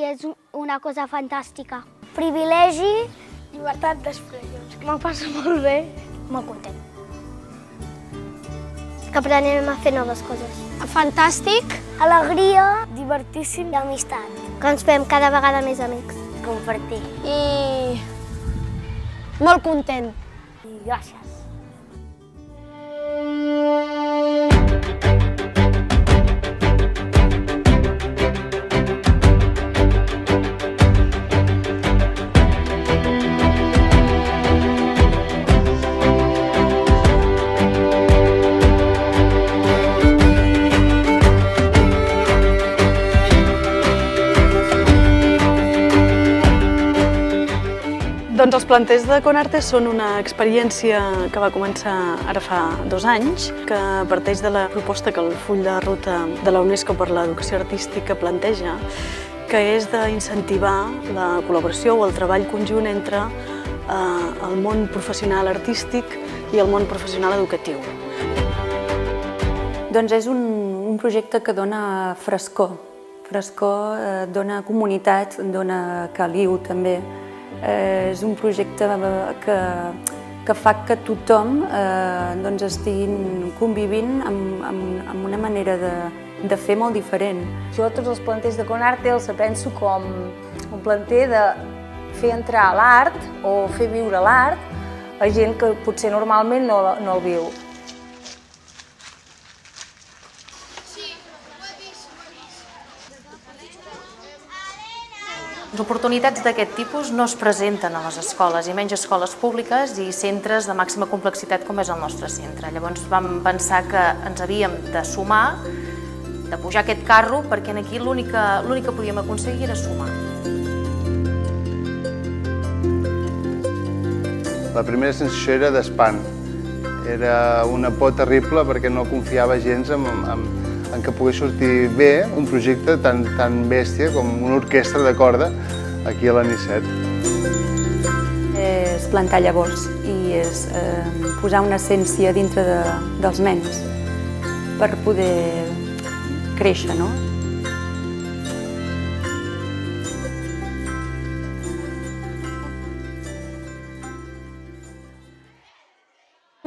i és una cosa fantàstica. Privilegi, Llibertat d'expressió. m'ho passo molt bé, molt content. Que aprenem a fer noves coses. Fantàstic, alegria, divertíssim i amistat. Que ens fem cada vegada més amics. Compartir. I molt content. I gràcies. Doncs els planters de Conarte són una experiència que va començar ara fa dos anys, que parteix de la proposta que el full de ruta de la UNESCO per l'educació artística planteja, que és d'incentivar la col·laboració o el treball conjunt entre eh, el món professional artístic i el món professional educatiu. Doncs és un, un projecte que dona frescor, frescor, eh, dona comunitat, dona caliu també. Eh, és un projecte que, que fa que tothom eh, doncs estiguin convivint amb, amb, amb una manera de, de fer molt diferent. Jo tots els planters de Conarte els penso com un planter de fer entrar l'art o fer viure l'art a gent que potser normalment no, no el viu. Oportunitats d'aquest tipus no es presenten a les escoles, i menys escoles públiques i centres de màxima complexitat com és el nostre centre. Llavors vam pensar que ens havíem de sumar, de pujar aquest carro, perquè aquí l'únic que podíem aconseguir era sumar. La primera sensació era d'espant. Era una por terrible perquè no confiava gens en, en, en que pogués sortir bé un projecte tan, tan bèstia com una orquestra de corda aquí a l'Anicet. És plantar llavors i és eh, posar una essència dintre de, dels nens per poder créixer, no?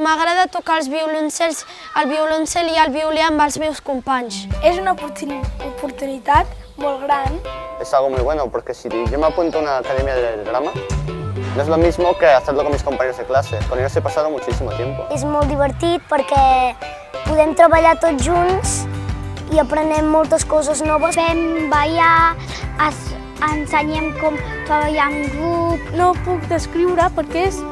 M'agrada tocar els violoncels, el violoncel i el violí amb els meus companys. És una oportunitat molt gran. Es algo muy bueno porque si yo me apunto a una academia de drama, no es lo mismo que hacerlo con mis compañeros de clase. Con ellos he pasado muchísimo tiempo. És molt divertit perquè podem treballar tots junts i aprenem moltes coses noves. Fem ballar, es, ensenyem com treballar en grup. No ho puc descriure perquè és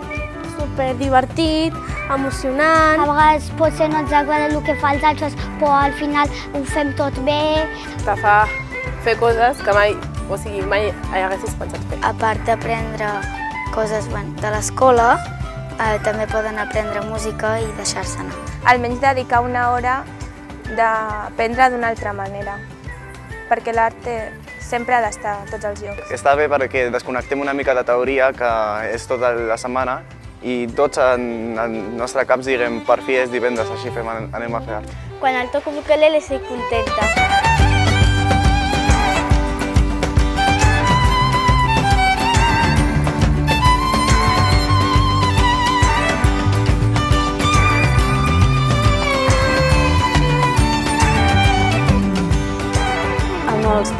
super divertit, emocionant. A vegades potser no ens agrada el que fa els altres, però al final ho fem tot bé. Te fa fer coses que mai, o sigui, mai haguessis pensat fer. A part d'aprendre coses bueno, de l'escola, eh, també poden aprendre música i deixar-se anar. Almenys dedicar una hora d'aprendre d'una altra manera, perquè l'art sempre ha d'estar a tots els llocs. Està bé perquè desconnectem una mica de teoria, que és tota la setmana, i tots en el nostre caps diguem per fi és divendres, així fem, anem a fer art. Quan el toco ukulele estic contenta.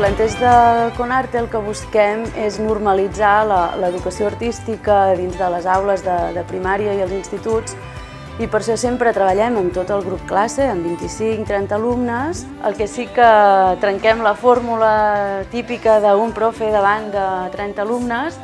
Amb planters de Conarte el que busquem és normalitzar l'educació artística dins de les aules de, de primària i els instituts i per això sempre treballem amb tot el grup classe, amb 25-30 alumnes. El que sí que trenquem la fórmula típica d'un profe davant de 30 alumnes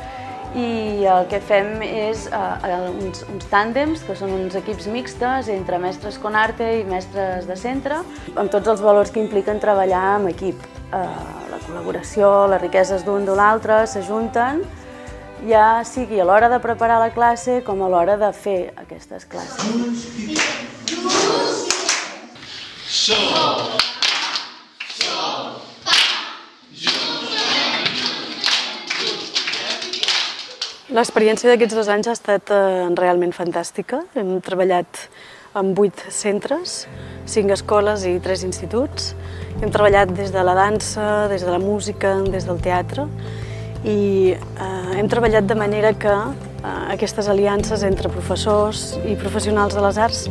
i el que fem és eh, uns, uns tàndems, que són uns equips mixtes entre mestres Conarte i mestres de centre, amb tots els valors que impliquen treballar en equip. Eh, col·laboració, les riqueses d'un o l'altre s'ajunten, ja sigui a l'hora de preparar la classe com a l'hora de fer aquestes classes. Sol. L'experiència d'aquests dos anys ha estat eh, realment fantàstica. Hem treballat en vuit centres, cinc escoles i tres instituts Hem treballat des de la dansa, des de la música, des del teatre i eh, hem treballat de manera que eh, aquestes aliances entre professors i professionals de les arts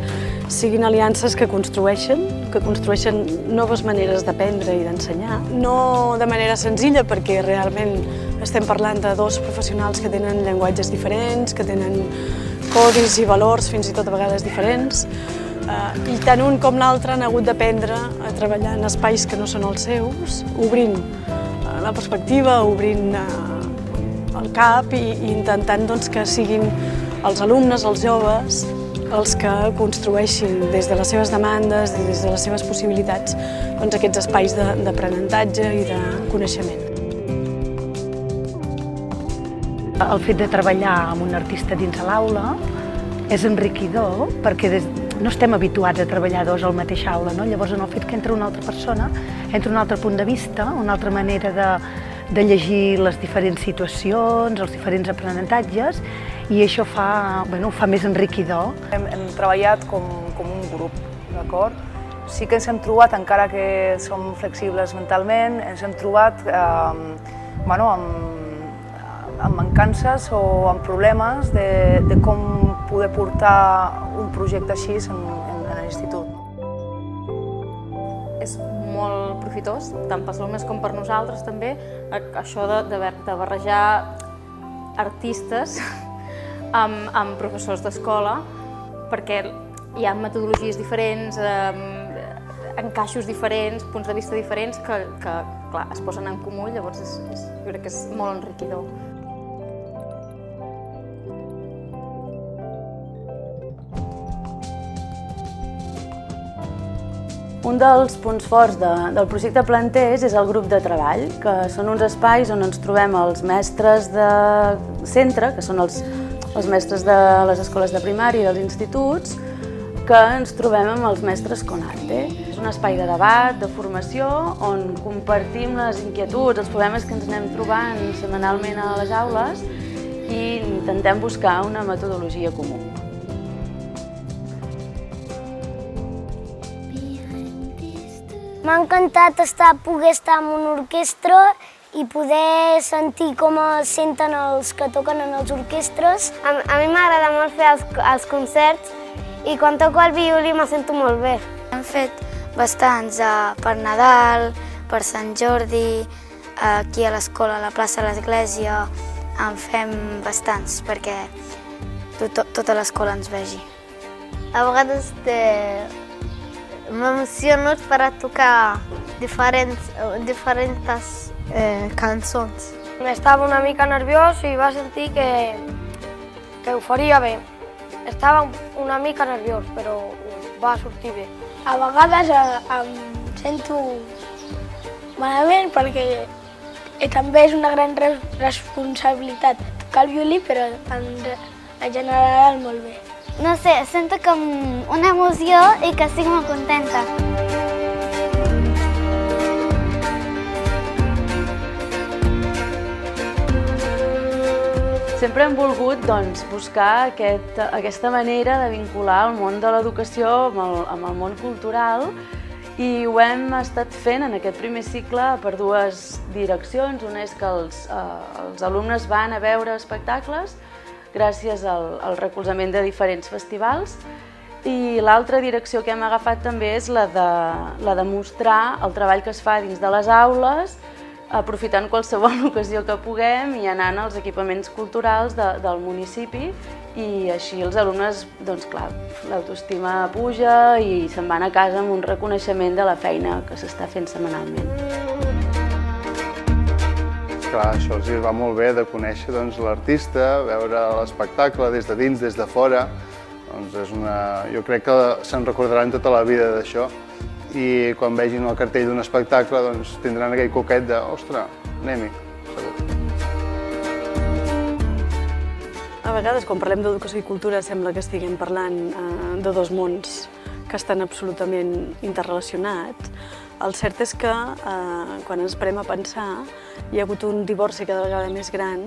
siguin aliances que construeixen, que construeixen noves maneres d'aprendre i d'ensenyar. No de manera senzilla, perquè realment estem parlant de dos professionals que tenen llenguatges diferents, que tenen codis i valors fins i tot a vegades diferents, eh, i tant un com l'altre han hagut d'aprendre a treballar en espais que no són els seus, obrint eh, la perspectiva, obrint eh, el cap i, i intentant doncs, que siguin els alumnes, els joves, els que construeixin des de les seves demandes, des de les seves possibilitats, doncs, aquests espais d'aprenentatge i de coneixement. El fet de treballar amb un artista dins l'aula és enriquidor perquè des, no estem habituats a treballar dos al mateix aula, no? llavors en el fet que entra una altra persona, entra un altre punt de vista, una altra manera de, de llegir les diferents situacions, els diferents aprenentatges, i això fa, bueno, fa més enriquidor. Hem, hem treballat com, com un grup, d'acord? Sí que ens hem trobat, encara que som flexibles mentalment, ens hem trobat eh, bueno, amb, amb mancances o amb problemes de, de com poder portar un projecte així en, en, en l'institut. És molt profitós, tant pels alumnes com per nosaltres també, això de, de, de barrejar artistes amb, amb professors d'escola, perquè hi ha metodologies diferents, eh, encaixos diferents, punts de vista diferents que, que clar, es posen en comú, llavors és, és, jo crec que és molt enriquidor. Un dels punts forts de, del projecte Planters és el grup de treball, que són uns espais on ens trobem els mestres de centre, que són els, els mestres de les escoles de primària i dels instituts, que ens trobem amb els mestres Conarte. És un espai de debat, de formació, on compartim les inquietuds, els problemes que ens anem trobant setmanalment a les aules i intentem buscar una metodologia comú. M'ha encantat estar, poder estar en una orquestra i poder sentir com es senten els que toquen en els orquestres. A, a mi m'agrada molt fer els, els concerts i quan toco el violí me sento molt bé. Hem fet bastants uh, per Nadal, per Sant Jordi, aquí a l'escola, a la plaça de l'Església, en fem bastants perquè tot, tota l'escola ens vegi. A vegades de m'emociono per a tocar diferents, diferents eh, cançons. Estava una mica nerviós i va sentir que, que ho faria bé. Estava una mica nerviós, però va sortir bé. A vegades eh, em sento malament perquè eh, també és una gran responsabilitat tocar el violí, però en, en general molt bé. No sé, sento com una emoció i que estic molt contenta. Sempre hem volgut doncs, buscar aquest, aquesta manera de vincular el món de l'educació amb, el, amb el món cultural i ho hem estat fent en aquest primer cicle per dues direccions. Una és que els, eh, els alumnes van a veure espectacles gràcies al, al recolzament de diferents festivals i l'altra direcció que hem agafat també és la de, la de mostrar el treball que es fa dins de les aules aprofitant qualsevol ocasió que puguem i anant als equipaments culturals de, del municipi i així els alumnes, doncs clar, l'autoestima puja i se'n van a casa amb un reconeixement de la feina que s'està fent setmanalment. Clar, això els va molt bé de conèixer doncs, l'artista, veure l'espectacle des de dins, des de fora. Doncs és una... Jo crec que se'n recordaran tota la vida d'això i quan vegin el cartell d'un espectacle doncs, tindran aquell coquet de «Ostres, anem-hi!» A vegades, quan parlem d'educació i cultura, sembla que estiguem parlant eh, de dos mons que estan absolutament interrelacionats, El cert és que eh, quan ens parem a pensar hi ha hagut un divorci cada vegada més gran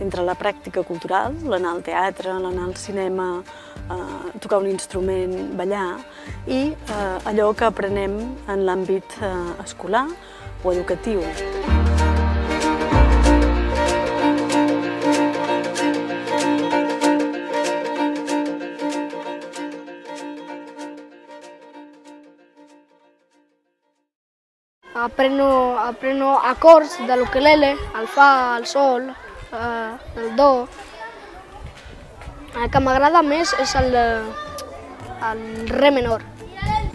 entre la pràctica cultural, l'anar al teatre, l'anar al cinema, eh, tocar un instrument, ballar, i eh, allò que aprenem en l'àmbit eh, escolar o educatiu. Apreno, apreno acords de l'ukelele, el fa, el sol, eh, el do. El que m'agrada més és el, el re menor.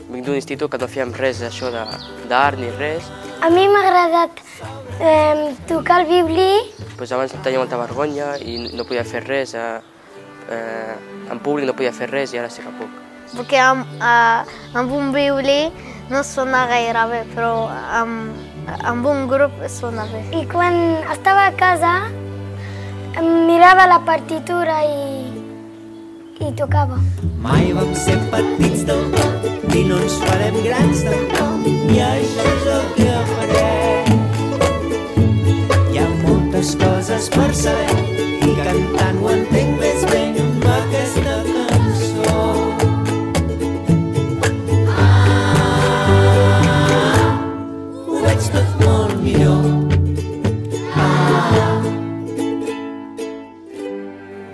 Vinc d'un institut que no fèiem res d'això d'art ni res. A mi m'ha agradat eh, tocar el violí. Pues abans tenia molta vergonya i no podia fer res. Eh, eh, en públic no podia fer res i ara sí que puc. Perquè amb, eh, amb un violí no sona gaire bé, però amb, amb un grup sona bé. I quan estava a casa mirava la partitura i, i tocava. Mai vam ser petits del tot i no ens farem grans tampoc i això és el que farem. Hi ha moltes coses per saber i cantant ho entenc més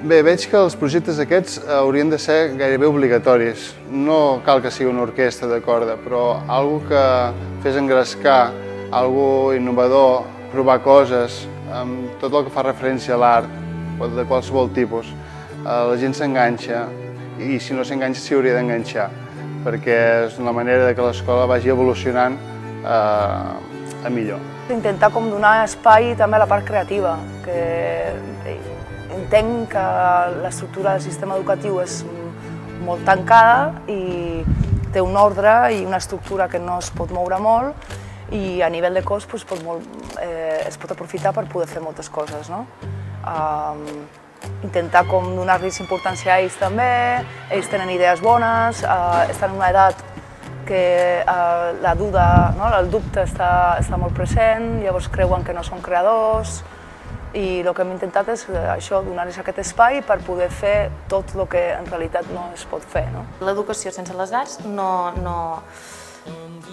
Bé, veig que els projectes aquests haurien de ser gairebé obligatoris. No cal que sigui una orquestra de corda, però algo que fes engrescar, algo innovador, provar coses, amb tot el que fa referència a l'art, de qualsevol tipus. Eh, La gent s'enganxa i si no s'enganxa s'hi hauria d'enganxar, perquè és una manera que l'escola vagi evolucionant eh, a millor. Intentar com donar espai també a la part creativa, que entenc que l'estructura del sistema educatiu és molt tancada i té un ordre i una estructura que no es pot moure molt i a nivell de cos doncs, pot molt, eh, es pot aprofitar per poder fer moltes coses. No? Um, intentar com donar-los importància a ells també, ells tenen idees bones, uh, estan en una edat que uh, la duda, no? el dubte està, està molt present, llavors creuen que no són creadors, i el que hem intentat és eh, això, donar-los aquest espai per poder fer tot el que en realitat no es pot fer. No? L'educació sense les arts no, no,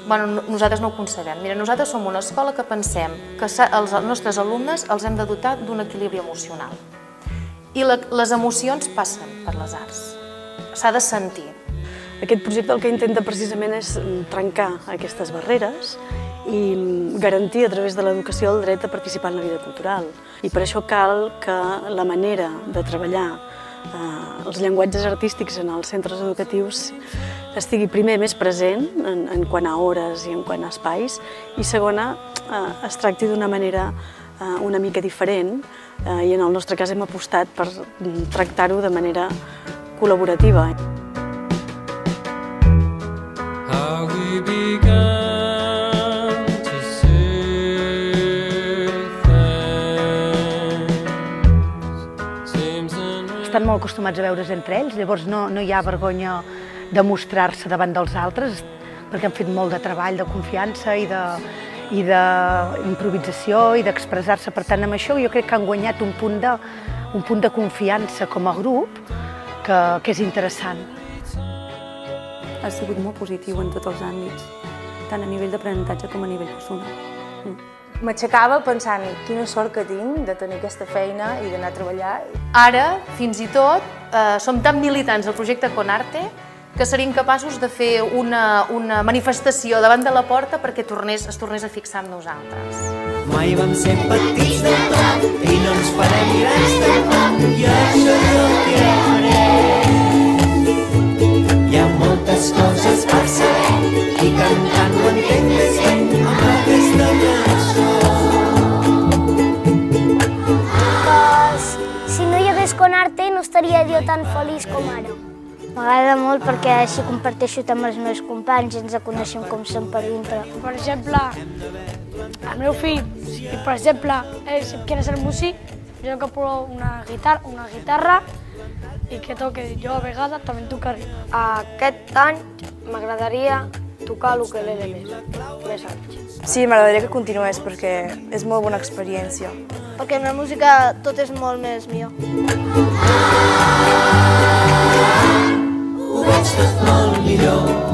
bueno, no- nosaltres no ho concebem. Mira, nosaltres som una escola que pensem que els nostres alumnes els hem de dotar d'un equilibri emocional. I la, les emocions passen per les arts. S'ha de sentir. Aquest projecte el que intenta precisament és trencar aquestes barreres i garantir a través de l'educació el dret a participar en la vida cultural. I per això cal que la manera de treballar eh, els llenguatges artístics en els centres educatius estigui primer més present en, en quant a hores i en quant a espais i segona eh, es tracti d'una manera eh, una mica diferent eh, i en el nostre cas hem apostat per tractar-ho de manera col·laborativa. how we began Estan molt acostumats a veure's entre ells, llavors no, no hi ha vergonya de mostrar-se davant dels altres, perquè han fet molt de treball, de confiança i de i d'improvisació i d'expressar-se. Per tant, amb això jo crec que han guanyat un punt de, un punt de confiança com a grup que, que és interessant. Ha sigut molt positiu en tots els àmbits, tant a nivell d'aprenentatge com a nivell personal. Mm. M'aixecava pensant quina sort que tinc de tenir aquesta feina i d'anar a treballar. Ara, fins i tot, eh, som tan militants del projecte Conarte que serien capaços de fer una, una manifestació davant de la porta perquè tornés, es tornés a fixar amb nosaltres. Mai vam ser petits del tot i no ens farem grans tampoc i això és el que farem. Hi ha moltes coses per saber i cantant ho entenc més bé tan feliç com ara. M'agrada molt perquè així comparteixo també els meus companys i ens coneixem com som per dintre. Per exemple, el meu fill, si per exemple, ell si quiere ser músic, jo que provo una guitarra, una guitarra i que toque jo a vegades també tocaré. Aquest any m'agradaria tocar l'ukelele més, més anys. Sí, m'agradaria que continués perquè és molt bona experiència. Perquè en la música tot és molt més millor. Ho veig tot molt millor